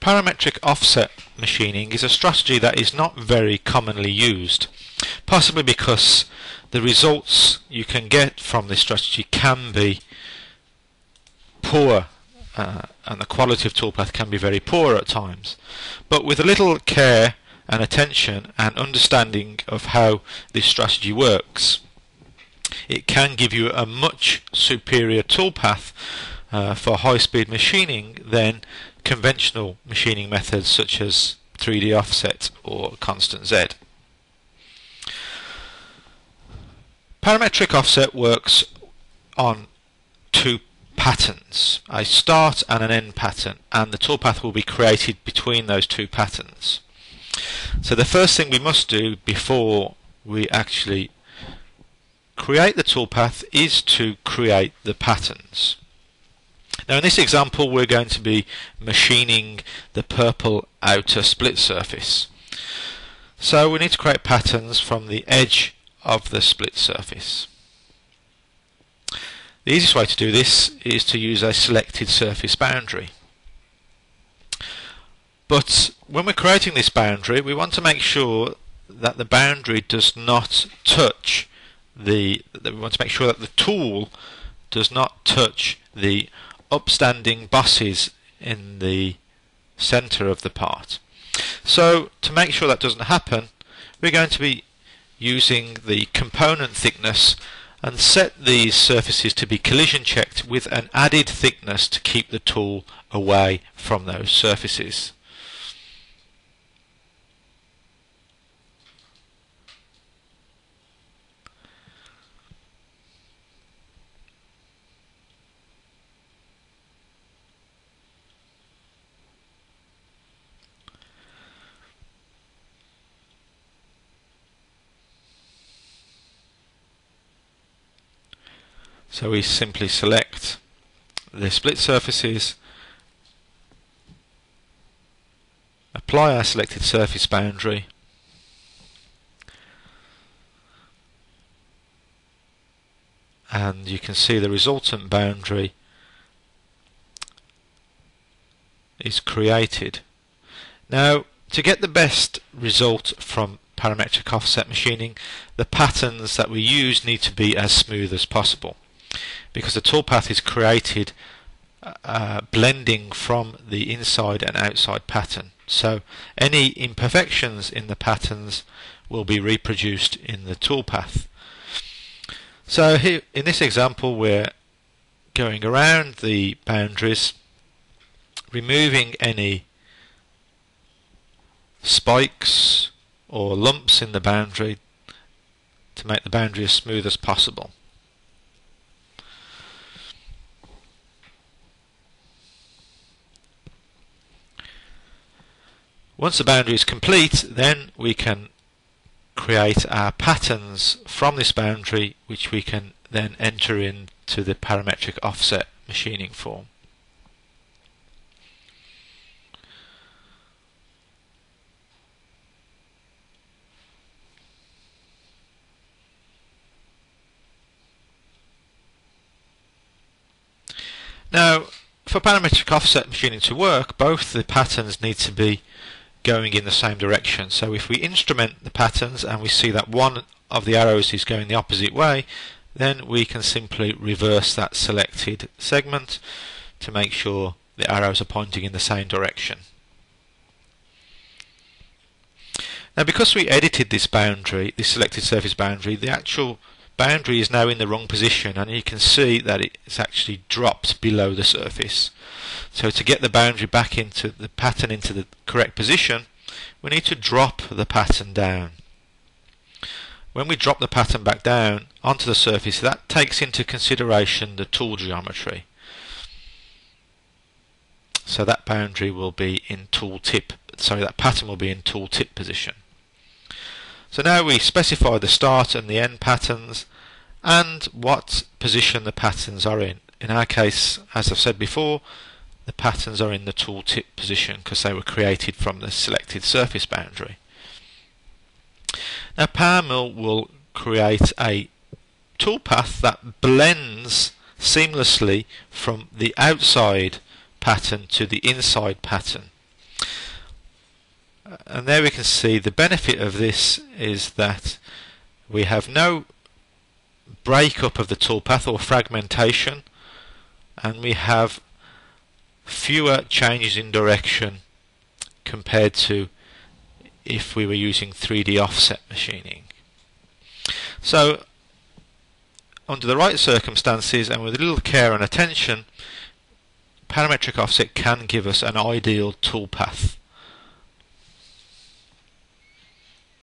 Parametric offset machining is a strategy that is not very commonly used, possibly because the results you can get from this strategy can be poor uh, and the quality of toolpath can be very poor at times. But with a little care and attention and understanding of how this strategy works, it can give you a much superior toolpath uh, for high-speed machining than conventional machining methods such as 3D offset or constant Z. Parametric offset works on two patterns, a start and an end pattern, and the toolpath will be created between those two patterns. So the first thing we must do before we actually create the toolpath is to create the patterns. Now in this example we're going to be machining the purple outer split surface. So we need to create patterns from the edge of the split surface. The easiest way to do this is to use a selected surface boundary. But when we're creating this boundary we want to make sure that the boundary does not touch the we want to make sure that the tool does not touch the upstanding bosses in the center of the part. So to make sure that doesn't happen we're going to be using the component thickness and set these surfaces to be collision checked with an added thickness to keep the tool away from those surfaces. So we simply select the split surfaces, apply our selected surface boundary, and you can see the resultant boundary is created. Now to get the best result from parametric offset machining the patterns that we use need to be as smooth as possible because the toolpath is created uh, blending from the inside and outside pattern. So any imperfections in the patterns will be reproduced in the toolpath. So here in this example we're going around the boundaries removing any spikes or lumps in the boundary to make the boundary as smooth as possible. Once the boundary is complete, then we can create our patterns from this boundary, which we can then enter into the parametric offset machining form. Now, for parametric offset machining to work, both the patterns need to be going in the same direction. So if we instrument the patterns and we see that one of the arrows is going the opposite way, then we can simply reverse that selected segment to make sure the arrows are pointing in the same direction. Now because we edited this boundary, this selected surface boundary, the actual boundary is now in the wrong position and you can see that it's actually dropped below the surface. So to get the boundary back into the pattern into the correct position we need to drop the pattern down. When we drop the pattern back down onto the surface that takes into consideration the tool geometry. So that boundary will be in tool tip sorry that pattern will be in tool tip position. So now we specify the start and the end patterns and what position the patterns are in. In our case, as I've said before, the patterns are in the tool tip position because they were created from the selected surface boundary. Now PowerMill will create a toolpath that blends seamlessly from the outside pattern to the inside pattern. and there we can see the benefit of this is that we have no breakup of the toolpath or fragmentation and we have fewer changes in direction compared to if we were using 3D offset machining. So under the right circumstances and with a little care and attention parametric offset can give us an ideal toolpath.